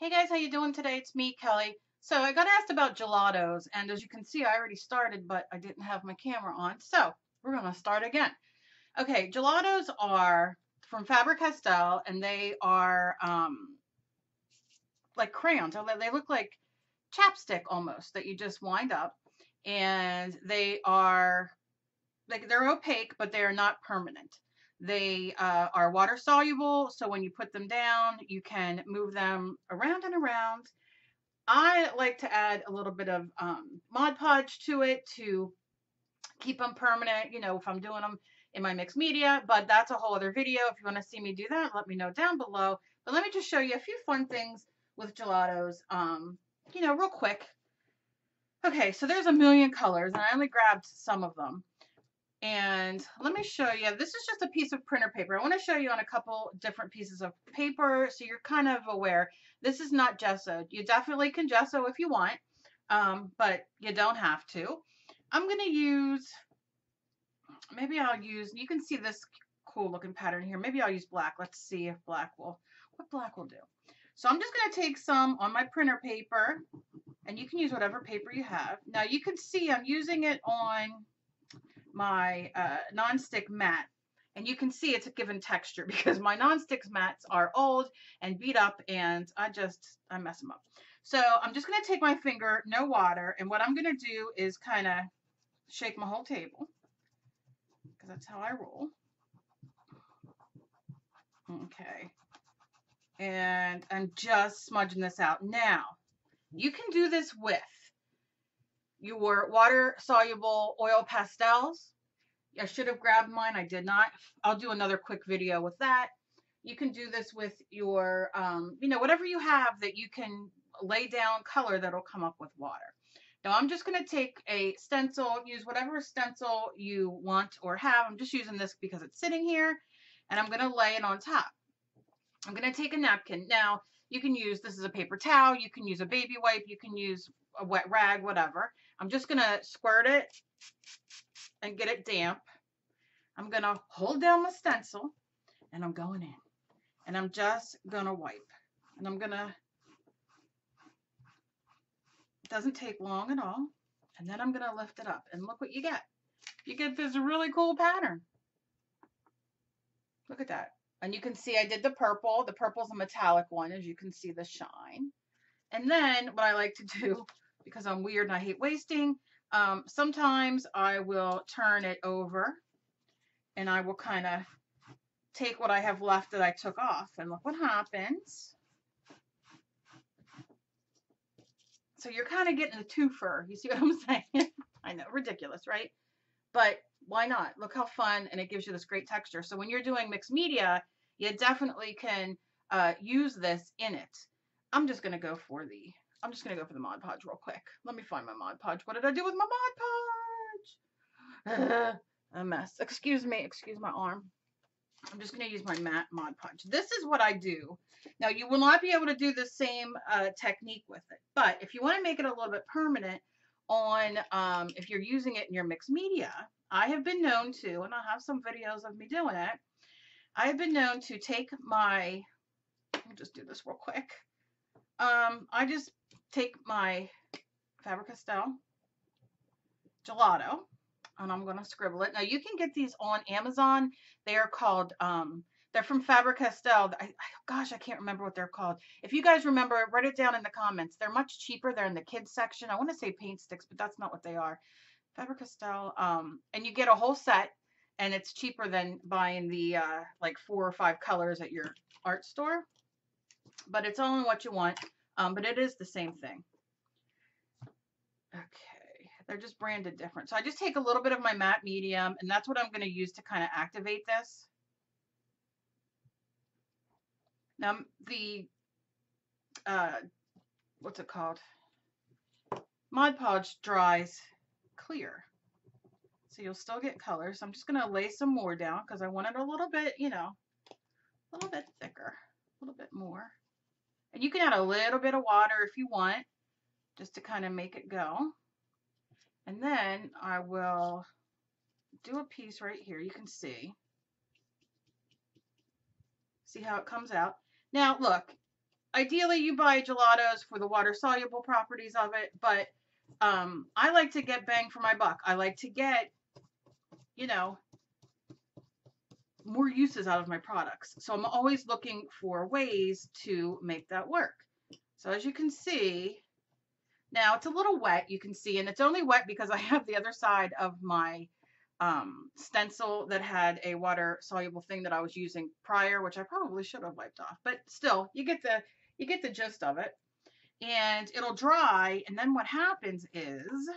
Hey guys, how you doing today? It's me, Kelly. So I got asked about gelatos, and as you can see, I already started, but I didn't have my camera on. So we're gonna start again. Okay, gelatos are from Faber-Castell, and they are um, like crayons. They look like chapstick almost that you just wind up, and they are like they're opaque, but they are not permanent. They uh, are water soluble, so when you put them down, you can move them around and around. I like to add a little bit of um, Mod Podge to it to keep them permanent, you know, if I'm doing them in my mixed media, but that's a whole other video. If you want to see me do that, let me know down below. But let me just show you a few fun things with gelatos, um, you know, real quick. Okay, so there's a million colors, and I only grabbed some of them. And let me show you, this is just a piece of printer paper. I want to show you on a couple different pieces of paper so you're kind of aware. This is not gesso. You definitely can gesso if you want, um, but you don't have to. I'm going to use, maybe I'll use, you can see this cool looking pattern here. Maybe I'll use black. Let's see if black will, what black will do. So I'm just going to take some on my printer paper, and you can use whatever paper you have. Now you can see I'm using it on my uh, non-stick mat and you can see it's a given texture because my non-stick mats are old and beat up and I just I mess them up. So I'm just going to take my finger, no water, and what I'm going to do is kind of shake my whole table because that's how I roll. Okay. And I'm just smudging this out. Now, you can do this with your water soluble oil pastels. I should have grabbed mine. I did not. I'll do another quick video with that. You can do this with your, um, you know, whatever you have that you can lay down color that'll come up with water. Now I'm just going to take a stencil, use whatever stencil you want or have. I'm just using this because it's sitting here and I'm going to lay it on top. I'm going to take a napkin. Now you can use, this is a paper towel, you can use a baby wipe, you can use a wet rag, whatever. I'm just going to squirt it and get it damp. I'm going to hold down my stencil and I'm going in. And I'm just going to wipe. And I'm going to, it doesn't take long at all. And then I'm going to lift it up and look what you get. You get this really cool pattern. Look at that. And you can see I did the purple. The purple's a metallic one, as you can see the shine. And then what I like to do because I'm weird and I hate wasting. Um, sometimes I will turn it over and I will kind of take what I have left that I took off and look what happens. So you're kind of getting a twofer. You see what I'm saying? I know, ridiculous, right? But why not? Look how fun, and it gives you this great texture. So when you're doing mixed media, you definitely can uh, use this in it. I'm just going to go for the I'm just going to go for the Mod Podge real quick. Let me find my Mod Podge. What did I do with my Mod Podge? A mess. Excuse me. Excuse my arm. I'm just going to use my matte Mod Podge. This is what I do. Now, you will not be able to do the same uh, technique with it. But if you want to make it a little bit permanent on, um, if you're using it in your mixed media, I have been known to, and I have some videos of me doing it, I have been known to take my, let me just do this real quick. Um, I just take my Faber-Castell gelato and I'm going to scribble it. Now you can get these on Amazon. They are called, um, they're from Faber-Castell. I, gosh, I can't remember what they're called. If you guys remember, write it down in the comments. They're much cheaper. They're in the kids section. I want to say paint sticks, but that's not what they are. Faber-Castell, um, and you get a whole set and it's cheaper than buying the uh, like four or five colors at your art store. But it's only what you want um, but it is the same thing. Okay, they're just branded different. So I just take a little bit of my matte medium, and that's what I'm going to use to kind of activate this. Now, the, uh, what's it called? Mod Podge dries clear. So you'll still get color. So I'm just going to lay some more down because I want it a little bit, you know, a little bit thicker, a little bit more. And you can add a little bit of water if you want, just to kind of make it go. And then I will do a piece right here. You can see. See how it comes out. Now, look, ideally you buy gelatos for the water soluble properties of it, but um, I like to get bang for my buck. I like to get, you know, more uses out of my products. So I'm always looking for ways to make that work. So as you can see, now it's a little wet, you can see, and it's only wet because I have the other side of my um, stencil that had a water soluble thing that I was using prior, which I probably should have wiped off, but still you get the, you get the gist of it and it'll dry. And then what happens is,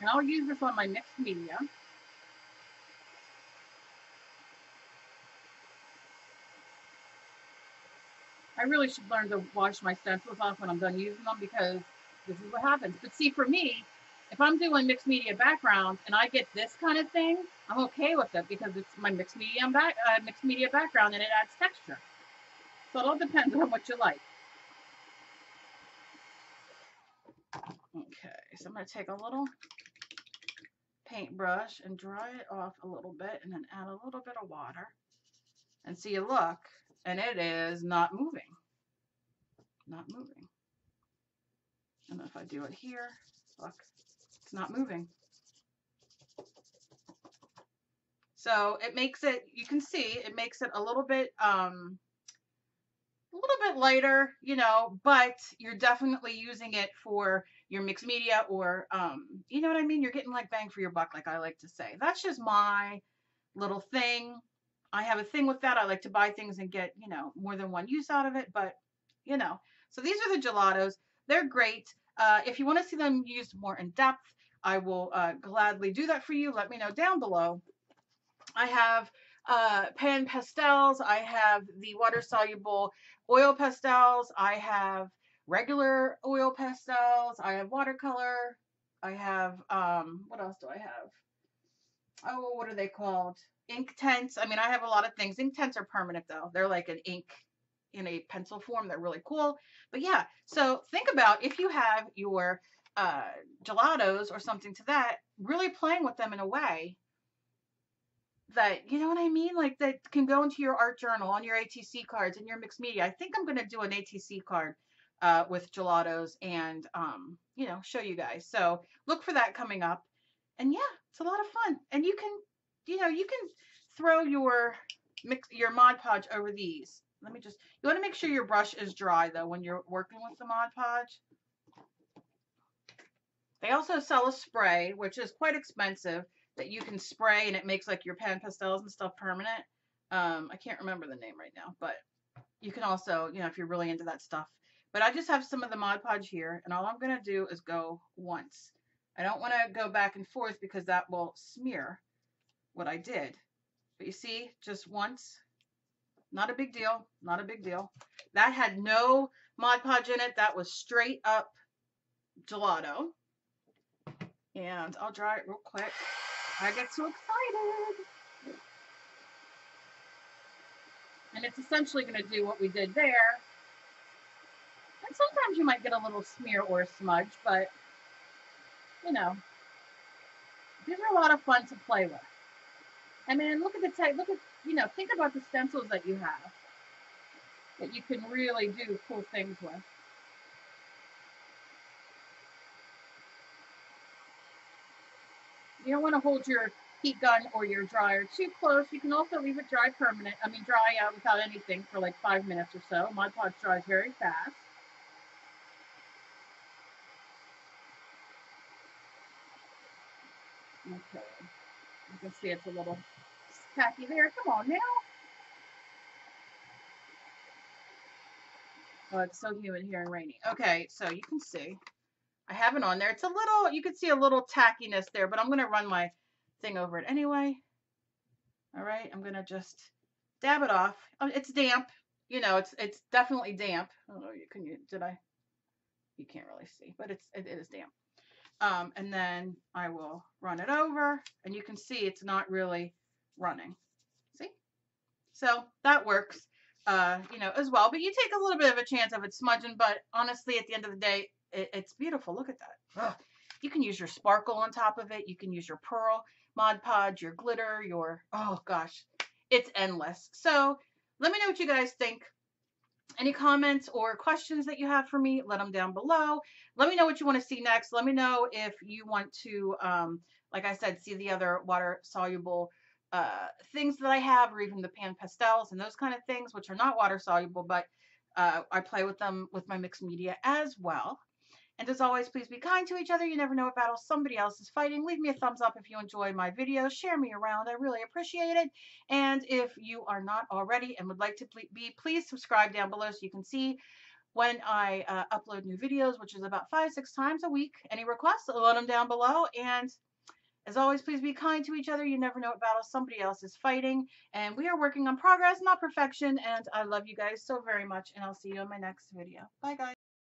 and I'll use this on my mixed media. I really should learn to wash my stencils off when I'm done using them because this is what happens. But see, for me, if I'm doing mixed media background and I get this kind of thing, I'm okay with it because it's my mixed media back uh, mixed media background and it adds texture. So it all depends on what you like. Okay, so I'm going to take a little paintbrush and dry it off a little bit and then add a little bit of water. And see, you look, and it is not moving. Not moving. And if I do it here, look, it's not moving. So it makes it, you can see, it makes it a little bit, um, a little bit lighter, you know, but you're definitely using it for your mixed media or, um, you know what I mean? You're getting like bang for your buck, like I like to say. That's just my little thing. I have a thing with that. I like to buy things and get, you know, more than one use out of it, but, you know. So these are the gelatos. They're great. Uh, if you want to see them used more in depth, I will uh, gladly do that for you. Let me know down below. I have uh, pan pastels. I have the water soluble oil pastels. I have regular oil pastels. I have watercolor. I have, um, what else do I have? Oh, what are they called? Inktense. I mean, I have a lot of things. Inktense are permanent though. They're like an ink in a pencil form. They're really cool. But yeah, so think about if you have your uh, gelatos or something to that, really playing with them in a way that you know what I mean, like that can go into your art journal on your ATC cards and your mixed media. I think I'm going to do an ATC card uh, with gelatos and um, you know show you guys. So look for that coming up. And yeah, it's a lot of fun. And you can, you know, you can throw your mix your Mod Podge over these. Let me just, you want to make sure your brush is dry though when you're working with the Mod Podge. They also sell a spray, which is quite expensive, that you can spray and it makes like your pan pastels and stuff permanent. Um, I can't remember the name right now, but you can also, you know, if you're really into that stuff. But I just have some of the Mod Podge here, and all I'm going to do is go once. I don't want to go back and forth because that will smear what I did. But you see, just once, not a big deal, not a big deal. That had no Mod Podge in it. That was straight up gelato. And I'll dry it real quick. I get so excited. And it's essentially going to do what we did there. And sometimes you might get a little smear or smudge, but, you know, these are a lot of fun to play with. I mean, look at the type, look at, you know, think about the stencils that you have that you can really do cool things with. You don't want to hold your heat gun or your dryer too close. You can also leave it dry permanent, I mean dry out without anything for like five minutes or so. Mod Podge dries very fast. Okay, you can see it's a little tacky there. Come on now. Oh, it's so humid here and rainy. Okay, so you can see. I have it on there. It's a little, you can see a little tackiness there, but I'm going to run my thing over it anyway. All right, I'm going to just dab it off. Oh, it's damp. You know, it's it's definitely damp. Oh, you can you did I? You can't really see, but it's it, it is damp. Um, and then I will run it over, and you can see it's not really running. See? So that works, uh, you know, as well. But you take a little bit of a chance of it smudging, but honestly, at the end of the day, it, it's beautiful. Look at that. Ugh. You can use your sparkle on top of it. You can use your pearl Mod Podge, your glitter, your, oh gosh, it's endless. So let me know what you guys think. Any comments or questions that you have for me, let them down below. Let me know what you want to see next. Let me know if you want to, um, like I said, see the other water soluble uh, things that I have, or even the pan pastels and those kind of things, which are not water soluble, but uh, I play with them with my mixed media as well. And as always, please be kind to each other. You never know what battle somebody else is fighting. Leave me a thumbs up if you enjoy my videos. Share me around. I really appreciate it. And if you are not already and would like to be, please subscribe down below so you can see when I uh, upload new videos, which is about five, six times a week. Any requests, I'll let them down below. And as always, please be kind to each other. You never know what battle somebody else is fighting. And we are working on progress, not perfection. And I love you guys so very much. And I'll see you in my next video. Bye, guys.